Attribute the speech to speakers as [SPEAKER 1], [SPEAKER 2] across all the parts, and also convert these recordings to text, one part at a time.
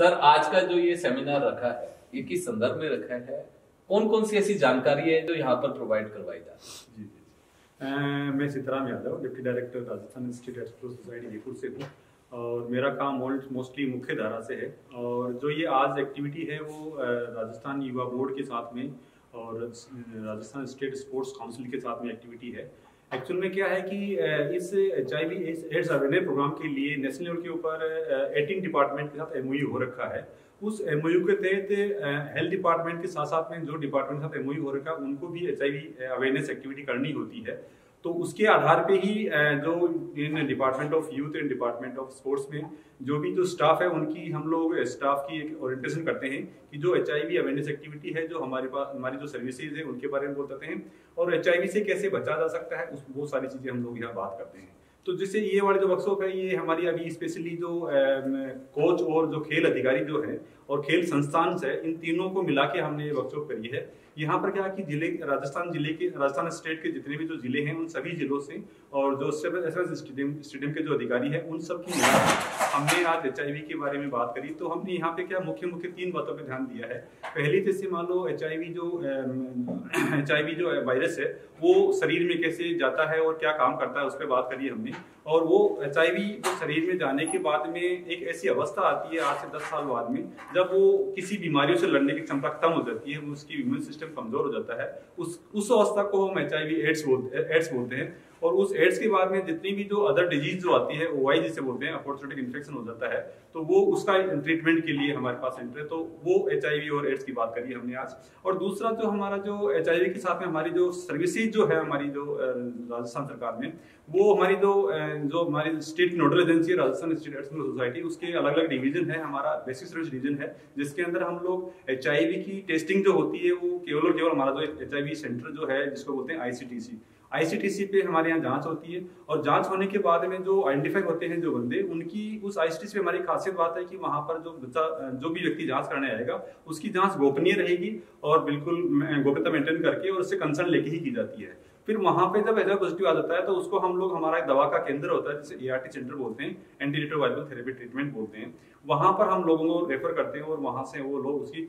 [SPEAKER 1] Sir, आज का जो ये सेमिनार रखा है, ये किस संदर्भ में रखा है? कौन कौन सी ऐसी जानकारी है जो यहाँ पर प्रोवाइड करवाई जा
[SPEAKER 2] जी जी मैं Sitaram Yadav deputy director Rajasthan state Xpro society Jaipur से हूँ और मेरा काम मोस्टली मुख्य धारा से है और जो ये आज एक्टिविटी है वो राजस्थान युवा बोर्ड के साथ में और राजस्थान स्टेट स्पोर्ट्स काउंसिल के साथ में एक्टिविटी है। एक्चुअल में क्या है कि इस H I V AIDS awareness programme के लिए नेशनल लेवल के ऊपर एटीन डिपार्टमेंट के साथ एम हो रखा है। उस एम के तहत हेल्थ डिपार्टमेंट के साथ साथ में जो डिपार्टमेंट के साथ एम हो रखा है, उनको भी H I V awareness activity करनी होती है। तो उसके आधार पे ही जो इन department of youth and department of sports में जो भी जो स्टाफ है, उनकी हम लोग स्टाफ की एक ओरिएंटेशन करते हैं कि जो एच आई अवेयरनेस एक्टिविटी है, जो हमारे पास, हमारी जो सर्विसेज़ है, उनके बारे में बोलते हैं। और एचआईवी से कैसे बचा जा सकता है, उस, वो सारी चीज़ें हम लोग यहाँ बात करते हैं। तो जिससे ये वाले जो वर्कशॉप है, ये हमारी अभी स्पेशली जो कोच और जो खेल अधिकारी जो है, और खेल संस्थान है इन तीनों को मिला के हमने ये वर्कशॉप करी है। यहाँ पर क्या कि ज़िले, राजस्थान ज़िले के, राजस्थान स्टेट के जितने भी जो ज़िले हैं उन सभी जिलों से और जो स्टेडियम स्टेडियम के जो अधिकारी हैं, उन सब की हमने आज एचआईवी के बारे में बात करी तो हमने यहाँ पे क्या मुख्य मुख्य तीन बातों पर ध्यान दिया है। पहली जैसे मान लो एचआईवी जो एचआईवी जो वायरस है, वो शरीर में कैसे जाता है और क्या काम करता है, उस पर बात करी हमने। और वो एच जो शरीर में जाने के बाद में एक ऐसी अवस्था आती है आज से दस साल बाद में, जब वो किसी बीमारियों से लड़ने की क्षमता कम हो जाती है, उसकी इम्यून सिस्टम कमज़ोर हो जाता है, उस उस अवस्था को हम एच आई एड्स बोलते एड्स बोलते हैं। और उस एड्स के बाद में जितनी भी जो अदर डिज़ीज़ जो आती है ओ जिसे बोलते हैं अपॉर्चुनिटिक इन्फेक्शन हो जाता है तो वो उसका ट्रीटमेंट के लिए हमारे पास सेंटर है। तो वो एचआईवी और एड्स की बात करी हमने आज। और दूसरा जो हमारा जो एचआईवी के साथ में हमारी जो सर्विसेज़ जो है हमारी जो राजस्थान सरकार में, वो हमारी जो जो हमारी state nodal agency Rajasthan state AIDS society उसके अलग अलग डिवीज़न है, हमारा बेसिक सर्विस डिवीज़न है, जिसके अंदर हम लोग एचआईवी की टेस्टिंग जो होती है, वो केवल और केवल हमारा जो एच सेंटर जो है, जिसको बोलते हैं आईसीटीसी आईसीटीसी पे हमारे यहाँ जाँच होती है और जाँच होने के बाद में जो आइडेंटिफाई होते हैं जो बंदे, उनकी, उस आईसीटीसी पे हमारी खासियत बात है कि वहाँ पर जो बच्चा, जो भी व्यक्ति जाँच करने आएगा, उसकी जाँच गोपनीय रहेगी और बिल्कुल गोपनीयता मेंटेन करके और उससे कंसर्न लेके ही की जाती है। फिर वहाँ पे जब एच पॉजिटिव आ जाता है तो उसको हम लोग, हमारा एक दवा का केंद्र होता है, जिसे ए सेंटर बोलते हैं एंटी रिट्रोवायरल थेरेपी ट्रीटमेंट बोलते हैं। वहाँ पर हम लोगों को रेफर करते हैं और वहाँ से वो लोग उसकी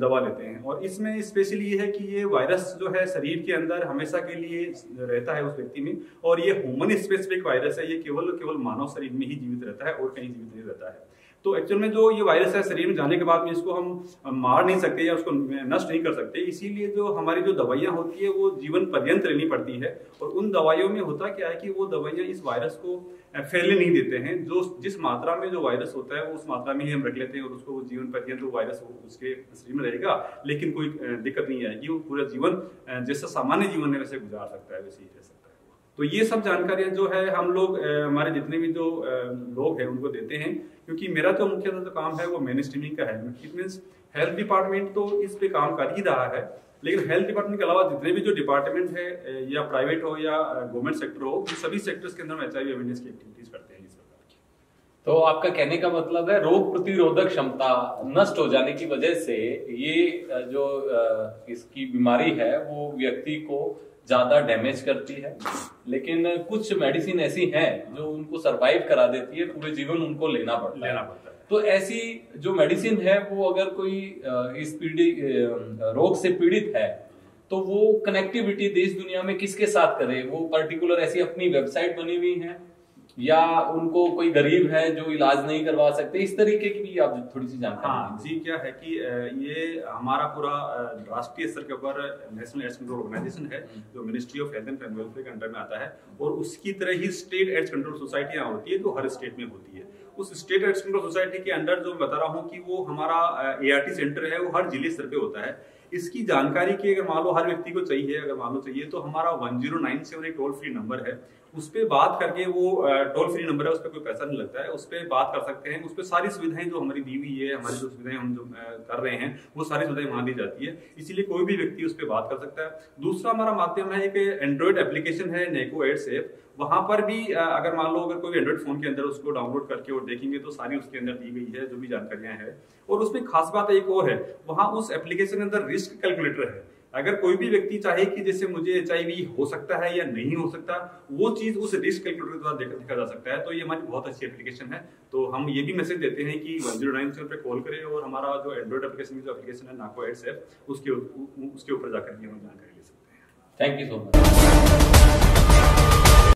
[SPEAKER 2] दवा लेते हैं। और इसमें स्पेशली ये है कि ये वायरस जो है शरीर के अंदर हमेशा के लिए रहता है उस व्यक्ति में, और ये ह्यूमन स्पेसिफिक वायरस है, ये केवल केवल मानव शरीर में ही जीवित रहता है और कहीं जीवित नहीं रहता है। तो एक्चुअल में जो ये वायरस है, शरीर में जाने के बाद में इसको हम मार नहीं सकते या उसको नष्ट नहीं कर सकते। इसीलिए जो हमारी जो दवाइयाँ होती है, वो जीवन पर्यंत लेनी पड़ती है। और उन दवाइयों में होता क्या है कि वो दवाइयाँ इस वायरस को फैलने नहीं देते हैं। जो जिस मात्रा में जो वायरस होता है, वो उस मात्रा में ही हम रख लेते हैं और उसको जीवन पर्यंत वो वायरस उसके शरीर में रहेगा। लेकिन कोई दिक्कत नहीं आएगी। वो पूरा जीवन जैसा सामान्य जीवन है, वैसे गुजार सकता है, वैसे ही रह सकता है। तो ये सब जानकारियाँ जो है, हम लोग हमारे जितने भी जो लोग हैं, उनको देते हैं। क्योंकि मेरा जो मुख्य जो काम है, वो मेन स्ट्रीमिंग का है। इट मीन हेल्थ डिपार्टमेंट तो इस पे काम कर ही रहा है। लेकिन हेल्थ डिपार्टमेंट के अलावा जितने भी जो डिपार्टमेंट है या प्राइवेट हो, या गवर्नमेंट सेक्टर हो सभी सेक्टर्स के अंदर एच आई अवेयरनेस की एक्टिविटीज़ करते हैं इस प्रकार की।
[SPEAKER 1] तो आपका कहने का मतलब है, रोग प्रतिरोधक क्षमता नष्ट हो जाने की वजह से ये जो इसकी बीमारी है, वो व्यक्ति को ज़्यादा डैमेज करती है। लेकिन कुछ मेडिसिन ऐसी हैं जो उनको सरवाइव करा देती है पूरे जीवन उनको लेना पड़ता
[SPEAKER 2] लेना पड़ता है।
[SPEAKER 1] तो ऐसी जो मेडिसिन है वो अगर कोई इस पीड़ित रोग से पीड़ित है तो वो कनेक्टिविटी देश दुनिया में किसके साथ करे? वो पर्टिकुलर ऐसी अपनी वेबसाइट बनी हुई है या उनको कोई गरीब है जो इलाज नहीं करवा सकते इस तरीके की भी आप थोड़ी सी जानकारी
[SPEAKER 2] हाँ जी क्या है कि ये हमारा पूरा राष्ट्रीय स्तर के ऊपर नेशनल एड्स कंट्रोल ऑर्गेनाइजेशन है जो ministry of health and family welfare के अंडर में आता है और उसकी तरह ही स्टेट एड्स कंट्रोल सोसाइटियाँ होती है जो हर स्टेट में होती है। उस स्टेट एड्स कंट्रोल सोसाइटी के अंडर जो मैं बता रहा हूँ कि वो हमारा एआरटी सेंटर है वो हर ज़िले स्तर पर होता है। इसकी जानकारी की अगर मान लो हर व्यक्ति को चाहिए, अगर मान लो चाहिए तो हमारा वन ज़ीरो नाइन सेवन एक टोल फ्री नंबर है। उस पर बात करके वो टोल फ्री नंबर है, उस पर कोई पैसा नहीं लगता है। उस पर बात कर सकते हैं, उस पर सारी सुविधाएँ जो हमारी दी हुई है, हमारी जो सुविधाएँ हम जो कर रहे हैं, वो सारी सुविधाएँ वहाँ दी जाती है। इसीलिए कोई भी व्यक्ति उस पर बात कर सकता है। दूसरा हमारा माध्यम है, एक एंड्रॉयड एप्लीकेशन है नेको एड्स एप वहाँ पर भी अगर मान लो अगर कोई एंड्रॉइड फ़ोन के अंदर उसको डाउनलोड करके और देखेंगे तो सारी उसके अंदर दी गई है जो भी जानकारियाँ है। और उसमें खास बात एक और है वहाँ उस एप्लीकेशन के अंदर रिस्क कैलकुलेटर है। अगर कोई भी व्यक्ति चाहे कि जैसे मुझे एचआईवी हो सकता है या नहीं हो सकता वो चीज़ उस रिस्क कैलकुलेटर द्वारा देखा, देखा जा सकता है। तो ये हमारी बहुत अच्छी एप्लीकेशन है। तो हम ये भी मैसेज देते हैं कि वन ज़ीरो नाइन पे कॉल करें और हमारा जो एंड्रॉइड एप्लीकेशन जो एप्लीकेशन है नाको एड्स है उसके उसके ऊपर जाकर हम जानकारी ले सकते हैं।
[SPEAKER 1] Thank you so much